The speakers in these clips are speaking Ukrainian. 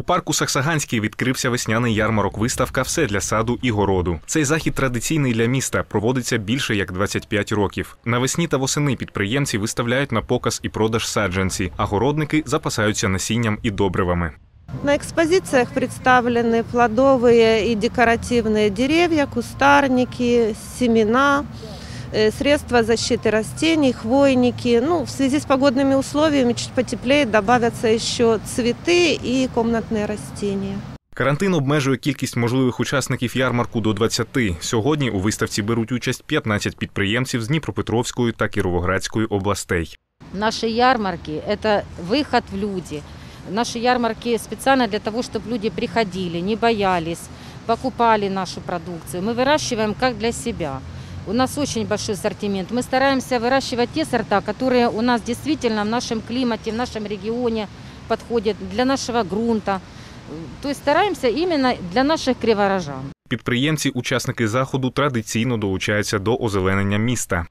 У парку Саксаганський відкрився весняний ярмарок виставка Все для саду і городу. Цей захід традиційний для міста, проводиться більше як 25 років. Навесні та восени підприємці виставляють на показ і продаж саджанці, а городники запасаються насінням і добривами. На экспозициях представлены плодовые и декоративные деревья, кустарники, семена, э, средства защиты растений, хвойники. Ну, в связи с погодными условиями чуть потеплее добавятся еще цветы и комнатные растения. Карантин обмежує кількість можливих учасників ярмарку до 20. Сьогодні у виставці беруть участь 15 підприємців з Дніпропетровської та Кіровоградської областей. Наши ярмарки – это выход в люди. Наши ярмарки специально для того, чтобы люди приходили, не боялись, покупали нашу продукцию. Мы выращиваем как для себя. У нас очень большой ассортимент. Мы стараемся выращивать те сорта, которые у нас действительно в нашем климате, в нашем регионе подходят, для нашего грунта. То есть стараемся именно для наших криворожан. Підприємці, учасники заходу, традиційно долучаються до озеленення міста.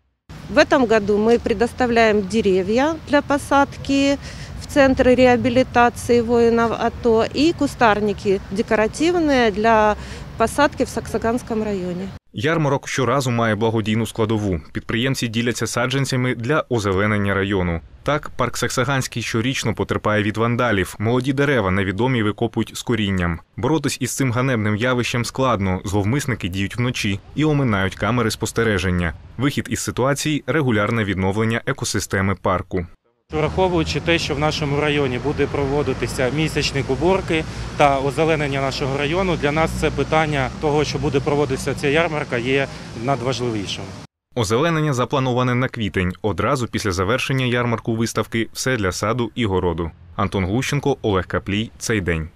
В этом году мы предоставляем деревья для посадки в центры реабилитации воинов АТО и кустарники декоративные для посадки в Саксаганском районе. Ярмарок щоразу має благодійну складову. Підприємці діляться саджанцями для озеленення району. Так, парк Саксаганський щорічно потерпає від вандалів. Молоді дерева невідомі викопують з корінням. Боротись із цим ганебним явищем складно. Зловмисники діють вночі і оминають камери спостереження. Вихід із ситуації регулярне відновлення екосистеми парку. Враховуючи те, що в нашому районі буде проводитися місячник уборки та озеленення нашого району, для нас це питання того, що буде проводитися ця ярмарка, є надважливішим. Озеленення заплановане на квітень, одразу після завершення ярмарку виставки Все для саду і городу. Антон Глущенко, Олег Каплій. Цей день.